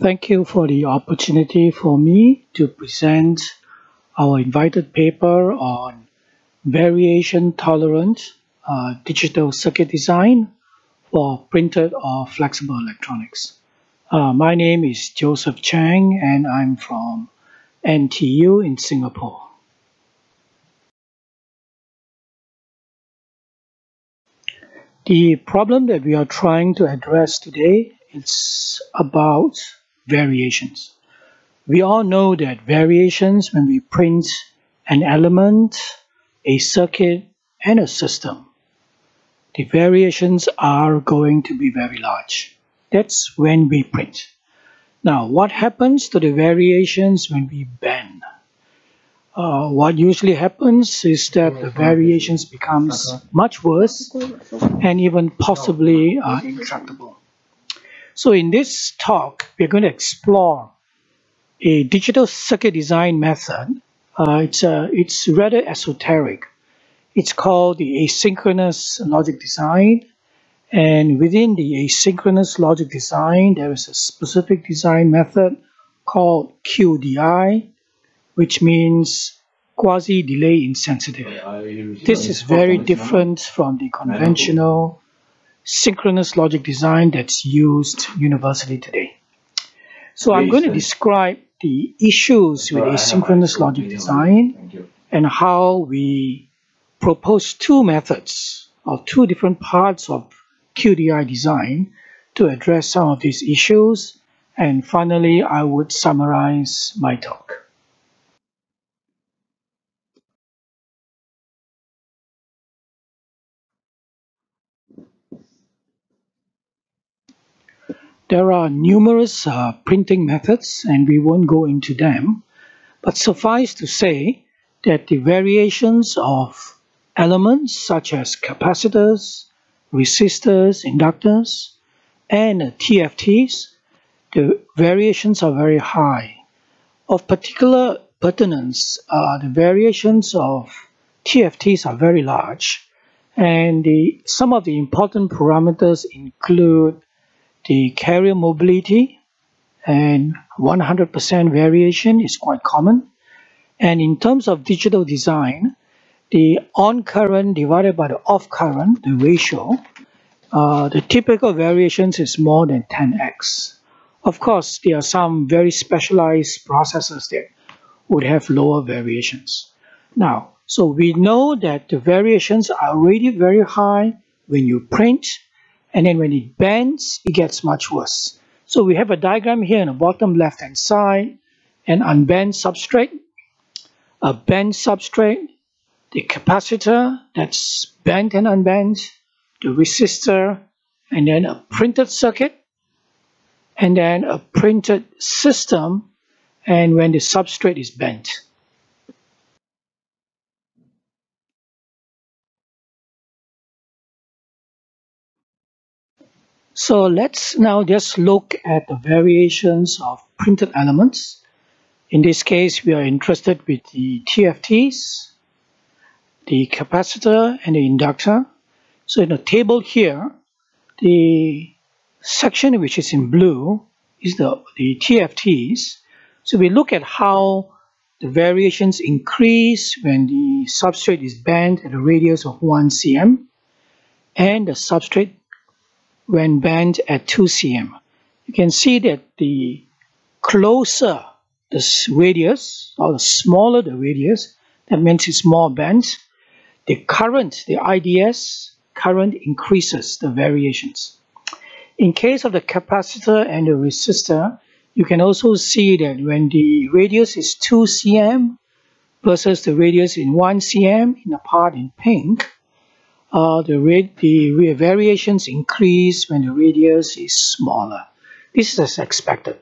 Thank you for the opportunity for me to present our invited paper on variation tolerant uh, digital circuit design for printed or flexible electronics. Uh, my name is Joseph Chang and I'm from NTU in Singapore. The problem that we are trying to address today is about variations. We all know that variations when we print an element, a circuit, and a system, the variations are going to be very large. That's when we print. Now, what happens to the variations when we bend? Uh, what usually happens is that the variations becomes much worse and even possibly uh, intractable. So in this talk, we're going to explore a digital circuit design method. Uh, it's, uh, it's rather esoteric. It's called the asynchronous logic design. And within the asynchronous logic design, there is a specific design method called QDI, which means quasi-delay insensitive. This is very different from the conventional synchronous logic design that's used universally today. So I'm going to describe the issues with asynchronous logic design and how we propose two methods of two different parts of QDI design to address some of these issues. And finally, I would summarize my talk. There are numerous uh, printing methods and we won't go into them, but suffice to say that the variations of elements such as capacitors, resistors, inductors, and TFTs, the variations are very high. Of particular pertinence, uh, the variations of TFTs are very large, and the, some of the important parameters include the carrier mobility and 100% variation is quite common. And in terms of digital design, the on current divided by the off current, the ratio, uh, the typical variations is more than 10x. Of course, there are some very specialized processors that would have lower variations. Now, so we know that the variations are already very high when you print and then when it bends, it gets much worse. So we have a diagram here on the bottom left-hand side, an unbent substrate, a bent substrate, the capacitor that's bent and unbent, the resistor, and then a printed circuit, and then a printed system, and when the substrate is bent. So let's now just look at the variations of printed elements. In this case, we are interested with the TFTs, the capacitor, and the inductor. So in the table here, the section which is in blue is the, the TFTs. So we look at how the variations increase when the substrate is bent at a radius of 1 cm and the substrate when bent at 2 cm. You can see that the closer the radius or the smaller the radius, that means it's more bent, the current, the IDS current increases the variations. In case of the capacitor and the resistor, you can also see that when the radius is 2 cm versus the radius in 1 cm in the part in pink, uh, the, rate, the variations increase when the radius is smaller. This is as expected.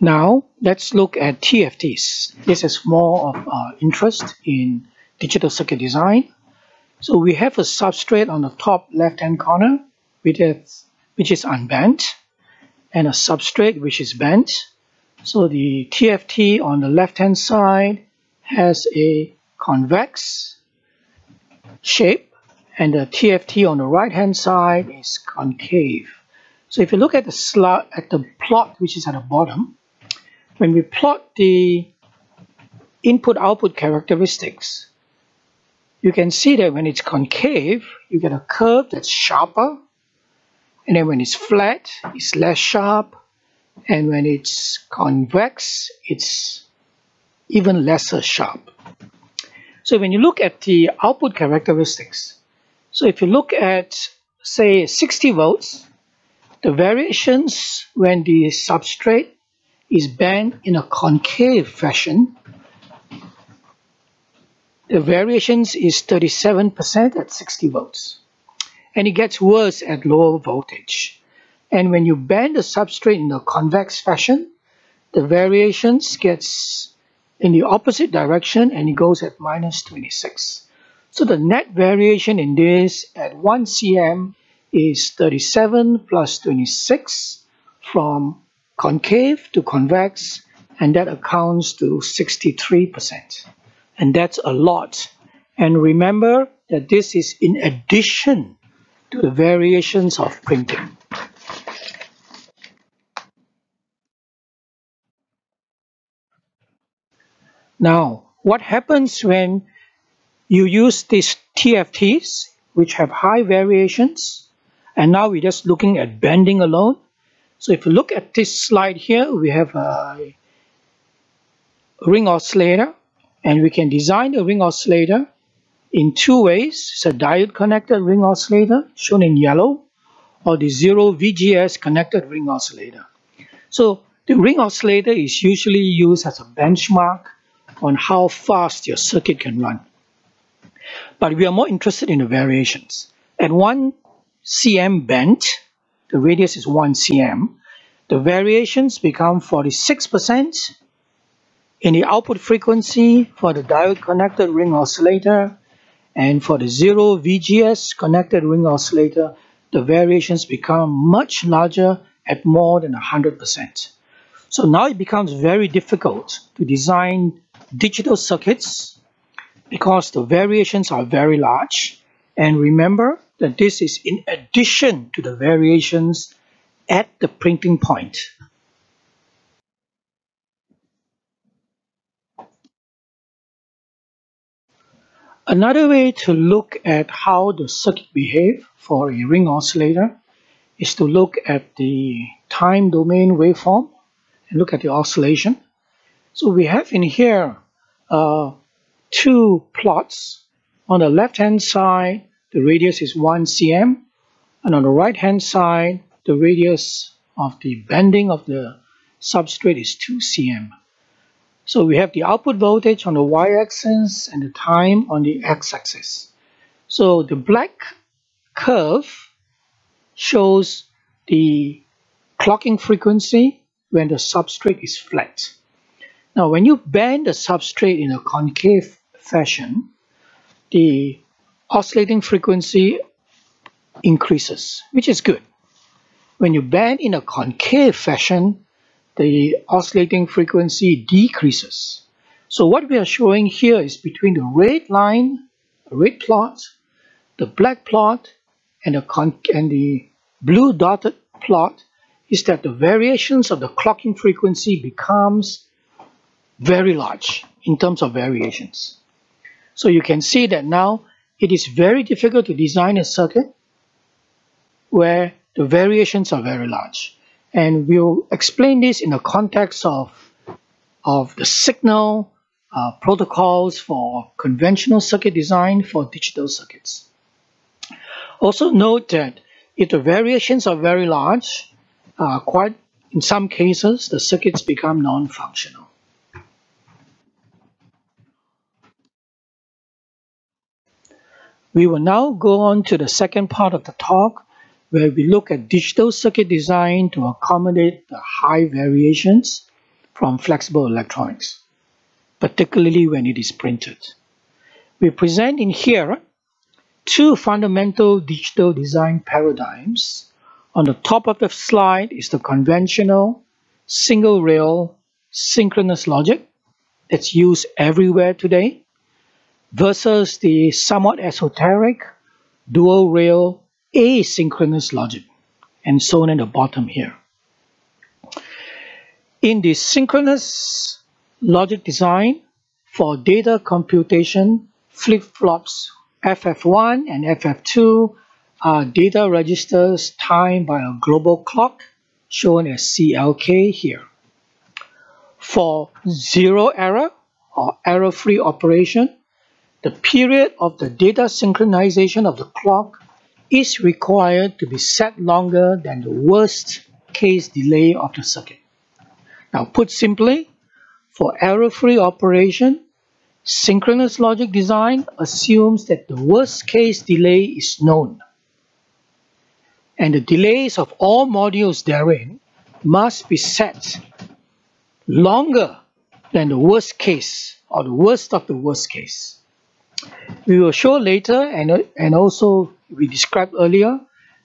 Now, let's look at TFTs. This is more of uh, interest in digital circuit design. So we have a substrate on the top left-hand corner, which is, which is unbent, and a substrate which is bent. So the TFT on the left-hand side has a convex shape and the TFT on the right hand side is concave. So if you look at the slot at the plot which is at the bottom, when we plot the input output characteristics, you can see that when it's concave, you get a curve that's sharper, and then when it's flat, it's less sharp, and when it's convex, it's even lesser sharp. So when you look at the output characteristics, so if you look at, say, 60 volts, the variations when the substrate is bent in a concave fashion, the variations is 37% at 60 volts. And it gets worse at lower voltage. And when you bend the substrate in a convex fashion, the variations gets in the opposite direction and it goes at minus 26. So the net variation in this at 1 cm is 37 plus 26 from concave to convex and that accounts to 63%. And that's a lot. And remember that this is in addition to the variations of printing. Now, what happens when you use these TFTs, which have high variations, and now we're just looking at bending alone. So if you look at this slide here, we have a ring oscillator, and we can design a ring oscillator in two ways. It's a diode connected ring oscillator, shown in yellow, or the zero VGS connected ring oscillator. So the ring oscillator is usually used as a benchmark on how fast your circuit can run. But we are more interested in the variations. At 1 cm bent, the radius is 1 cm, the variations become 46% in the output frequency for the diode connected ring oscillator and for the zero VGS connected ring oscillator, the variations become much larger at more than 100%. So now it becomes very difficult to design digital circuits because the variations are very large. And remember that this is in addition to the variations at the printing point. Another way to look at how the circuit behave for a ring oscillator is to look at the time domain waveform and look at the oscillation. So we have in here uh, two plots. On the left hand side, the radius is 1 cm, and on the right hand side, the radius of the bending of the substrate is 2 cm. So we have the output voltage on the y-axis and the time on the x-axis. So the black curve shows the clocking frequency when the substrate is flat. Now, when you bend the substrate in a concave fashion, the oscillating frequency increases, which is good. When you bend in a concave fashion, the oscillating frequency decreases. So what we are showing here is between the red line, red plot, the black plot, and the, and the blue dotted plot is that the variations of the clocking frequency becomes very large in terms of variations. So you can see that now it is very difficult to design a circuit where the variations are very large. And we'll explain this in the context of, of the signal uh, protocols for conventional circuit design for digital circuits. Also note that if the variations are very large, uh, quite in some cases, the circuits become non-functional. We will now go on to the second part of the talk where we look at digital circuit design to accommodate the high variations from flexible electronics, particularly when it is printed. We present in here two fundamental digital design paradigms. On the top of the slide is the conventional single rail synchronous logic that's used everywhere today versus the somewhat esoteric dual rail asynchronous logic and shown at the bottom here. In the synchronous logic design for data computation, flip-flops FF1 and FF2 are data registers timed by a global clock shown as CLK here. For zero error or error-free operation, the period of the data synchronization of the clock is required to be set longer than the worst case delay of the circuit. Now put simply, for error-free operation, synchronous logic design assumes that the worst case delay is known and the delays of all modules therein must be set longer than the worst case or the worst of the worst case. We will show later and, and also we described earlier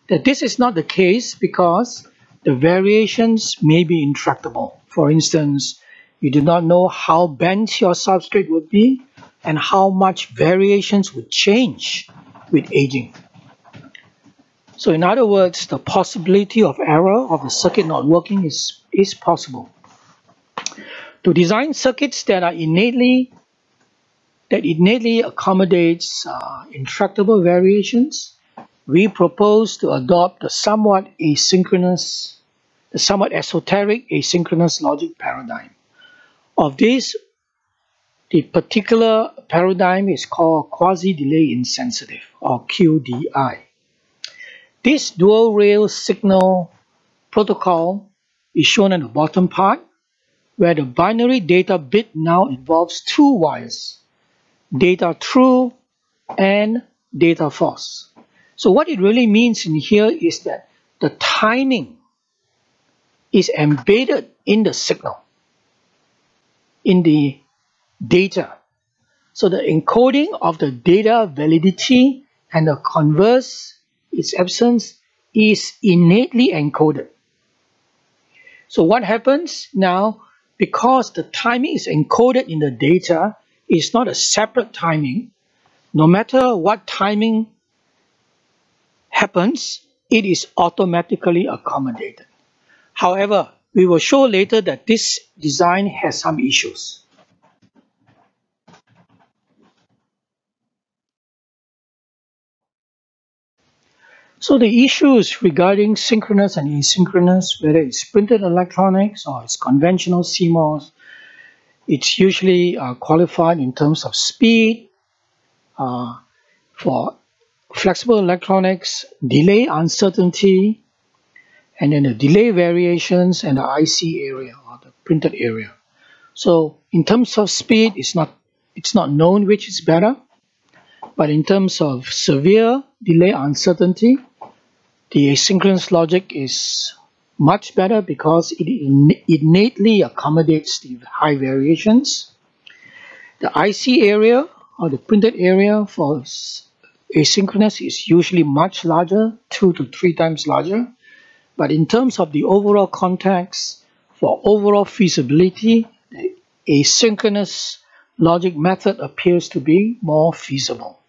that this is not the case because the variations may be intractable. For instance, you do not know how bent your substrate would be and how much variations would change with aging. So in other words, the possibility of error of the circuit not working is, is possible. To design circuits that are innately that innately accommodates uh, intractable variations, we propose to adopt the somewhat asynchronous, the somewhat esoteric asynchronous logic paradigm. Of this, the particular paradigm is called quasi-delay insensitive or QDI. This dual rail signal protocol is shown in the bottom part where the binary data bit now involves two wires, data true and data false. So what it really means in here is that the timing is embedded in the signal, in the data. So the encoding of the data validity and the converse its absence is innately encoded. So what happens now, because the timing is encoded in the data, it's not a separate timing. No matter what timing happens, it is automatically accommodated. However, we will show later that this design has some issues. So the issues regarding synchronous and asynchronous, whether it's printed electronics or it's conventional CMOS, it's usually uh, qualified in terms of speed, uh, for flexible electronics, delay uncertainty, and then the delay variations and the IC area or the printed area. So in terms of speed, it's not it's not known which is better, but in terms of severe delay uncertainty, the asynchronous logic is much better because it innately accommodates the high variations. The IC area or the printed area for asynchronous is usually much larger, two to three times larger. But in terms of the overall context, for overall feasibility, the asynchronous logic method appears to be more feasible.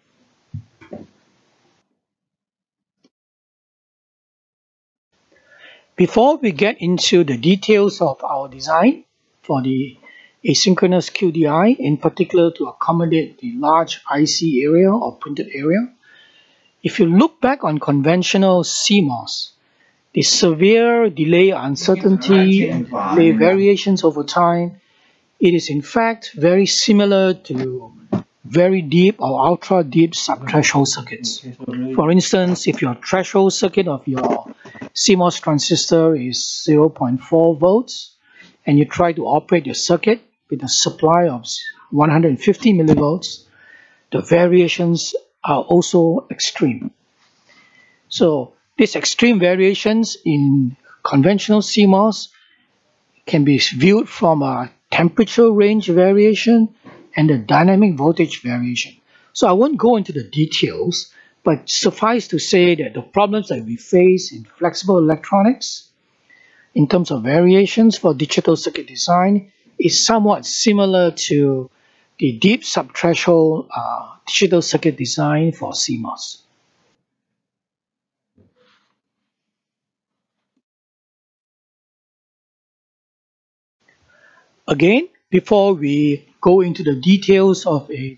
Before we get into the details of our design for the asynchronous QDI, in particular to accommodate the large IC area or printed area, if you look back on conventional CMOS, the severe delay uncertainty and delay variations over time, it is in fact very similar to very deep or ultra deep subthreshold circuits. For instance, if your threshold circuit of your CMOS transistor is 0.4 volts and you try to operate your circuit with a supply of 150 millivolts, the variations are also extreme. So these extreme variations in conventional CMOS can be viewed from a temperature range variation and a dynamic voltage variation. So I won't go into the details, but suffice to say that the problems that we face in flexible electronics, in terms of variations for digital circuit design, is somewhat similar to the deep subthreshold uh, digital circuit design for CMOS. Again, before we go into the details of, a,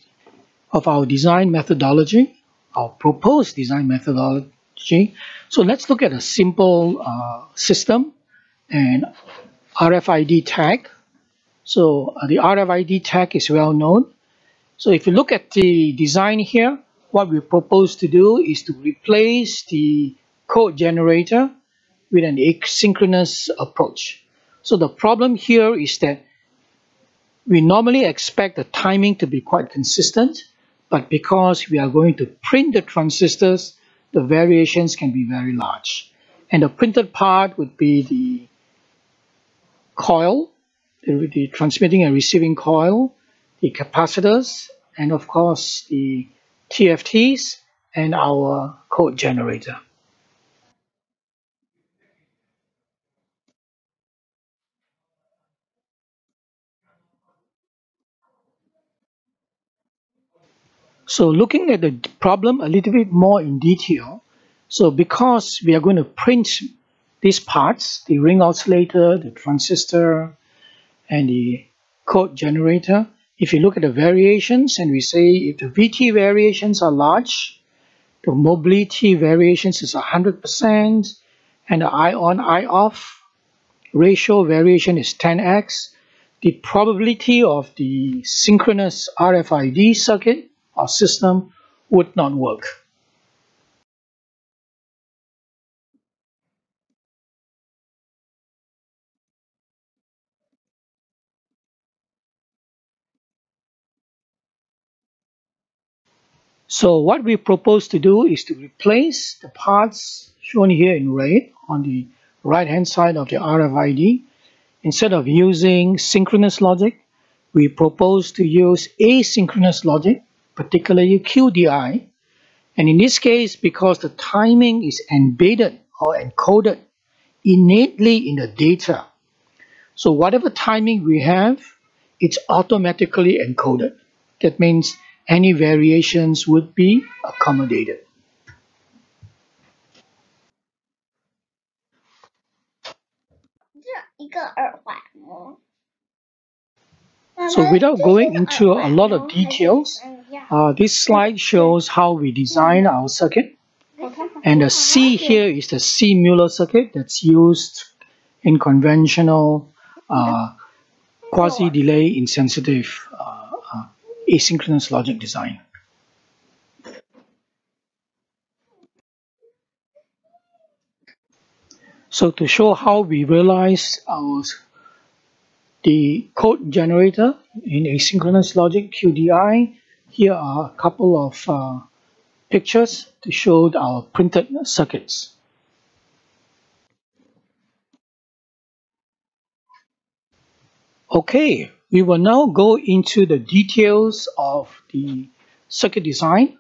of our design methodology, our proposed design methodology, so let's look at a simple uh, system and RFID tag. So uh, the RFID tag is well known. So if you look at the design here, what we propose to do is to replace the code generator with an asynchronous approach. So the problem here is that we normally expect the timing to be quite consistent, but because we are going to print the transistors, the variations can be very large. And the printed part would be the coil, the, the transmitting and receiving coil, the capacitors, and of course the TFTs and our code generator. So looking at the problem a little bit more in detail, so because we are going to print these parts, the ring oscillator, the transistor, and the code generator, if you look at the variations and we say if the VT variations are large, the mobility variations is 100%, and the I on I off ratio variation is 10x, the probability of the synchronous RFID circuit our system would not work. So what we propose to do is to replace the parts shown here in red on the right hand side of the RFID. Instead of using synchronous logic, we propose to use asynchronous logic particularly QDI. And in this case, because the timing is embedded or encoded innately in the data, so whatever timing we have, it's automatically encoded. That means any variations would be accommodated. So without going into a lot of details, uh, this slide shows how we design our circuit. And the C here is the C Muller circuit that's used in conventional uh, quasi-delay insensitive uh, uh, asynchronous logic design. So to show how we realize our the code generator in asynchronous logic QDI. Here are a couple of uh, pictures to show our printed circuits. Okay, we will now go into the details of the circuit design.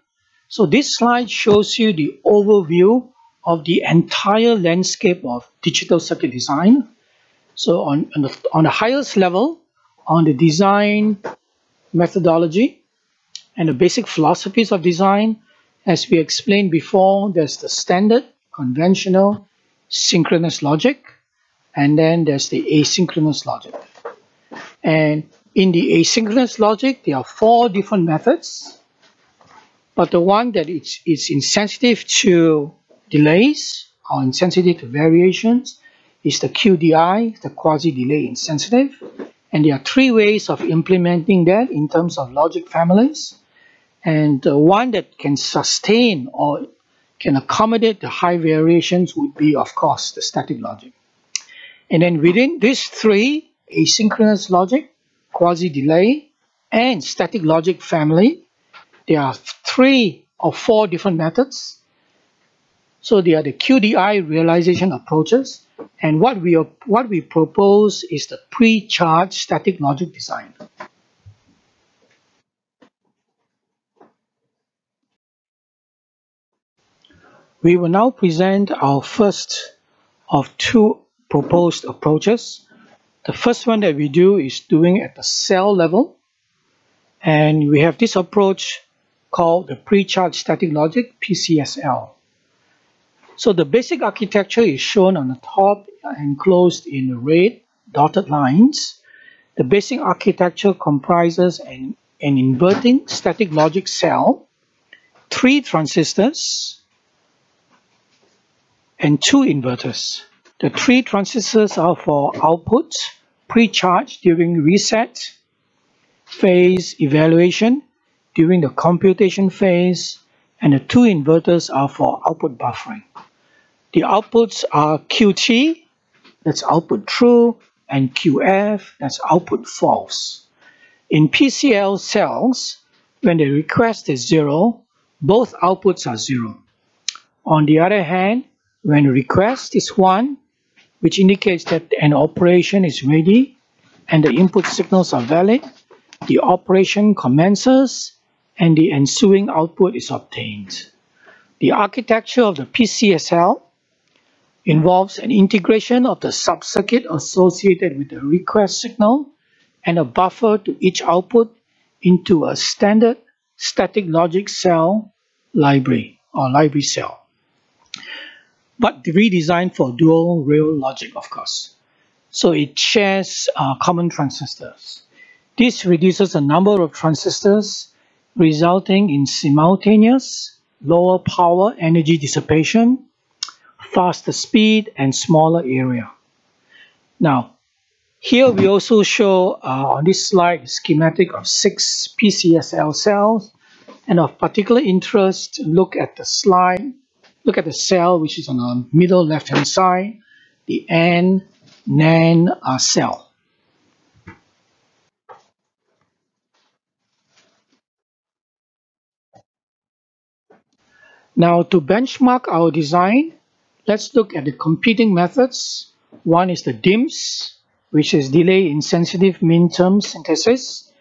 So this slide shows you the overview of the entire landscape of digital circuit design so on, on, the, on the highest level, on the design methodology and the basic philosophies of design, as we explained before, there's the standard, conventional, synchronous logic, and then there's the asynchronous logic. And in the asynchronous logic, there are four different methods, but the one that is, is insensitive to delays or insensitive to variations is the QDI, the quasi-delay insensitive. And there are three ways of implementing that in terms of logic families. And one that can sustain or can accommodate the high variations would be, of course, the static logic. And then within these three, asynchronous logic, quasi-delay, and static logic family, there are three or four different methods. So they are the QDI realization approaches, and what we, what we propose is the pre-charged static logic design. We will now present our first of two proposed approaches. The first one that we do is doing at the cell level. And we have this approach called the pre-charged static logic, PCSL. So the basic architecture is shown on the top enclosed in red dotted lines. The basic architecture comprises an, an inverting static logic cell, three transistors, and two inverters. The three transistors are for output, pre-charge during reset, phase evaluation during the computation phase, and the two inverters are for output buffering. The outputs are QT, that's output true, and QF, that's output false. In PCL cells, when the request is zero, both outputs are zero. On the other hand, when request is 1, which indicates that an operation is ready and the input signals are valid, the operation commences and the ensuing output is obtained. The architecture of the PCSL involves an integration of the subcircuit associated with the request signal and a buffer to each output into a standard static logic cell library or library cell. But redesigned for dual rail logic, of course. So it shares uh, common transistors. This reduces the number of transistors, resulting in simultaneous lower power energy dissipation, faster speed, and smaller area. Now, here we also show uh, on this slide schematic of six PCSL cells. And of particular interest, look at the slide, look at the cell which is on the middle left-hand side, the N NAND uh, cell. Now to benchmark our design, let's look at the competing methods. One is the DIMS, which is delay insensitive minterm synthesis.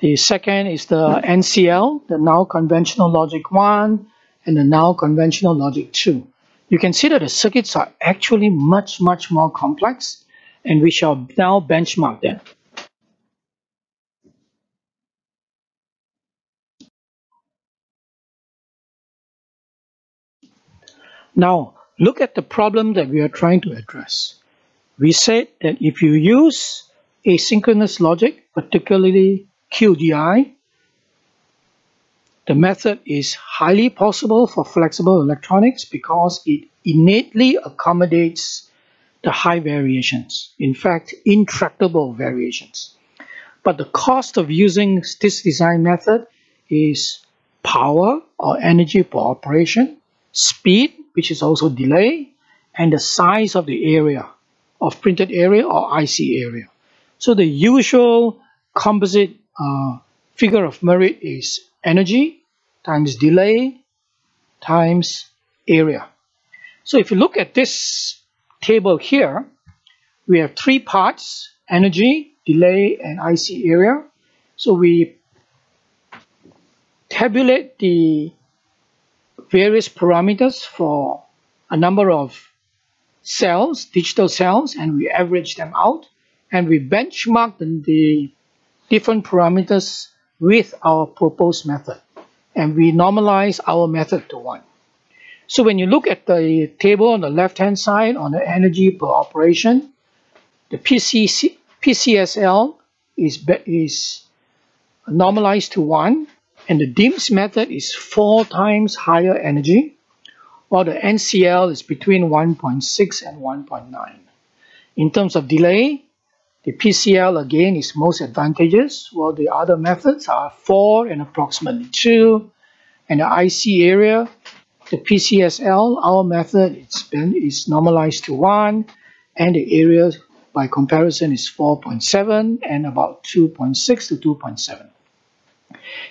The second is the NCL, the null conventional logic 1, and the null conventional logic 2 you can see that the circuits are actually much, much more complex, and we shall now benchmark them. Now, look at the problem that we are trying to address. We said that if you use asynchronous logic, particularly QDI, the method is highly possible for flexible electronics because it innately accommodates the high variations, in fact, intractable variations. But the cost of using this design method is power or energy per operation, speed, which is also delay, and the size of the area of printed area or IC area. So the usual composite uh, figure of merit is energy times delay times area. So if you look at this table here, we have three parts, energy, delay, and IC area. So we tabulate the various parameters for a number of cells, digital cells, and we average them out. And we benchmark the, different parameters with our proposed method and we normalize our method to 1. So when you look at the table on the left-hand side on the energy per operation, the PCC, PCSL is, is normalized to 1, and the DIMS method is 4 times higher energy, while the NCL is between 1.6 and 1.9. In terms of delay, the PCL again is most advantageous, while the other methods are 4 and approximately 2. And the IC area, the PCSL, our method it's been, is normalized to 1, and the area by comparison is 4.7 and about 2.6 to 2.7.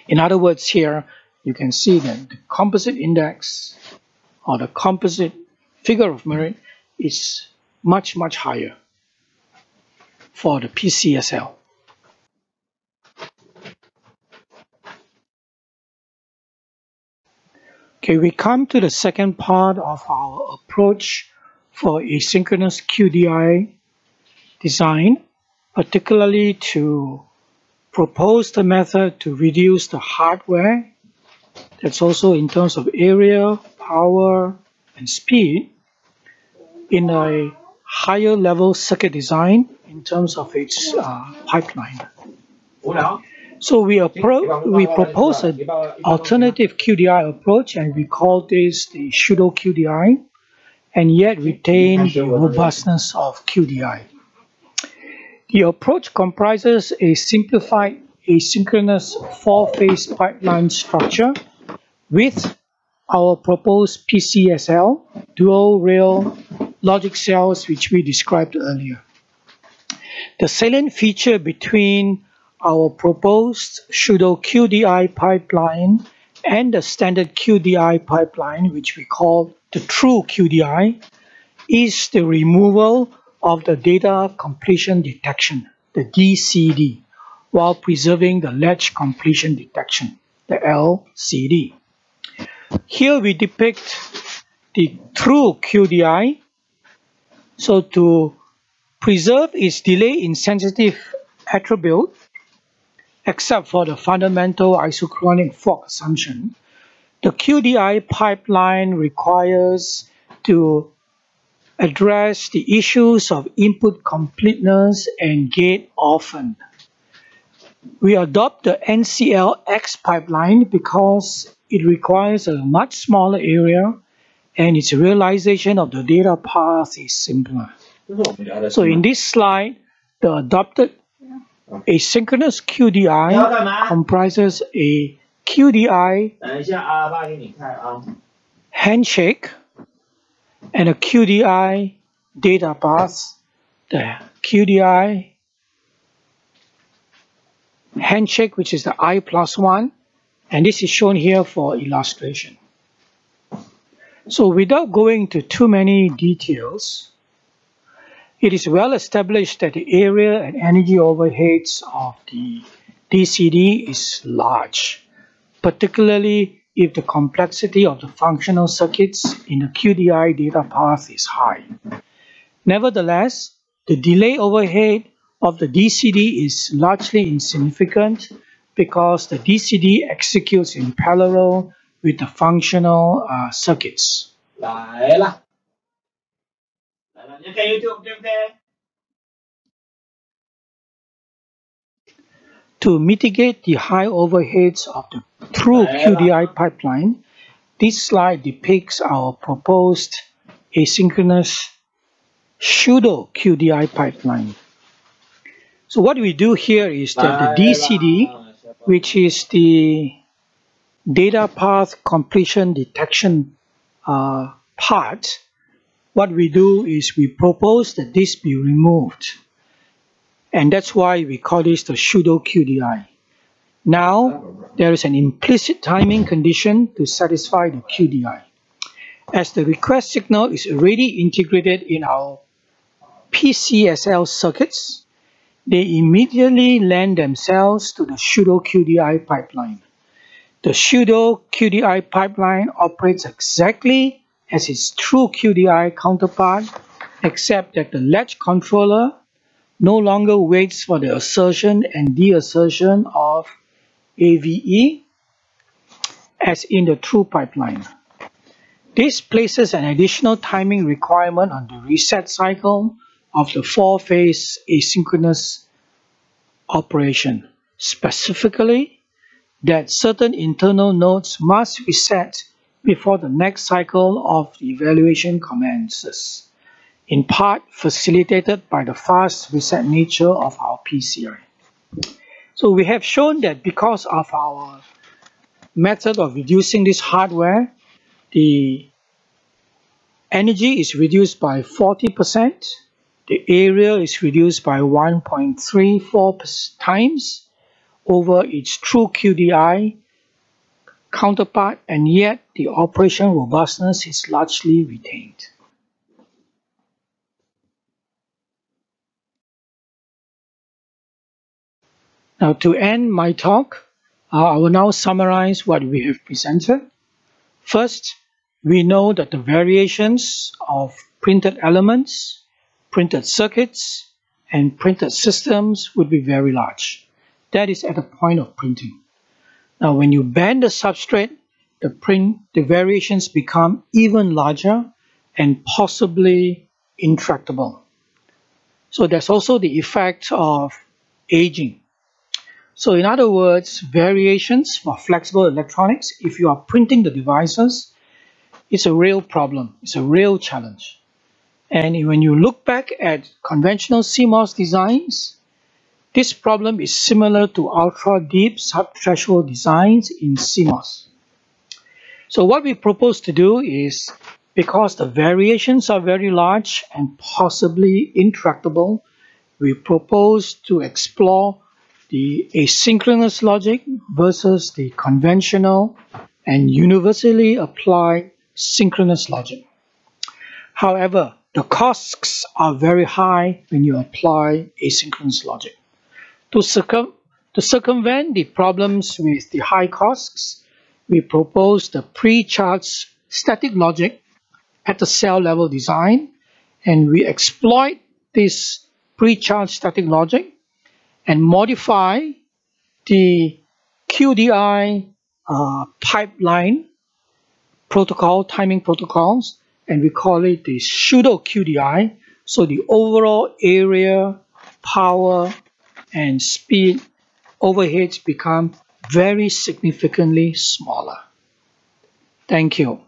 In other words here, you can see that the composite index or the composite figure of merit is much, much higher for the PCSL. Okay, we come to the second part of our approach for asynchronous QDI design, particularly to propose the method to reduce the hardware. That's also in terms of area, power, and speed in a higher level circuit design in terms of its uh, pipeline. So we, we propose an alternative QDI approach and we call this the pseudo QDI and yet retain the robustness of QDI. The approach comprises a simplified asynchronous four-phase pipeline structure with our proposed PCSL, dual rail logic cells, which we described earlier. The salient feature between our proposed pseudo QDI pipeline and the standard QDI pipeline, which we call the true QDI, is the removal of the data completion detection, the DCD, while preserving the latch completion detection, the LCD. Here we depict the true QDI. So to preserve its delay insensitive attribute, except for the fundamental isochronic fork assumption, the QDI pipeline requires to address the issues of input completeness and gate orphan. We adopt the NCLX pipeline because it requires a much smaller area and its realization of the data path is simpler. So in this slide, the adopted asynchronous QDI comprises a QDI handshake and a QDI data bus. the QDI handshake, which is the I plus one, and this is shown here for illustration. So without going to too many details, it is well established that the area and energy overheads of the DCD is large, particularly if the complexity of the functional circuits in the QDI data path is high. Nevertheless, the delay overhead of the DCD is largely insignificant because the DCD executes in parallel with the functional uh, circuits. To mitigate the high overheads of the true QDI pipeline, this slide depicts our proposed asynchronous pseudo QDI pipeline. So what we do here is that the DCD, which is the data path completion detection uh, part, what we do is we propose that this be removed. And that's why we call this the pseudo QDI. Now, there is an implicit timing condition to satisfy the QDI. As the request signal is already integrated in our PCSL circuits, they immediately lend themselves to the pseudo QDI pipeline. The pseudo QDI pipeline operates exactly as its true QDI counterpart, except that the latch controller no longer waits for the assertion and deassertion of AVE as in the true pipeline. This places an additional timing requirement on the reset cycle of the four-phase asynchronous operation. Specifically, that certain internal nodes must reset before the next cycle of evaluation commences, in part facilitated by the fast reset nature of our PCI. So we have shown that because of our method of reducing this hardware, the energy is reduced by 40%, the area is reduced by 1.34 times over its true QDI counterpart and yet the operation robustness is largely retained. Now to end my talk, uh, I will now summarize what we have presented. First, we know that the variations of printed elements, printed circuits, and printed systems would be very large. That is at the point of printing. Now when you bend the substrate, the print, the variations become even larger and possibly intractable. So there's also the effect of aging. So in other words, variations for flexible electronics, if you are printing the devices, it's a real problem. It's a real challenge. And when you look back at conventional CMOS designs, this problem is similar to ultra-deep subthreshold designs in CMOS. So what we propose to do is, because the variations are very large and possibly intractable, we propose to explore the asynchronous logic versus the conventional and universally applied synchronous logic. However, the costs are very high when you apply asynchronous logic. To, circum to circumvent the problems with the high costs, we propose the pre-charged static logic at the cell level design, and we exploit this pre-charged static logic and modify the QDI uh, pipeline protocol, timing protocols, and we call it the pseudo QDI. So the overall area, power, and speed overheads become very significantly smaller. Thank you.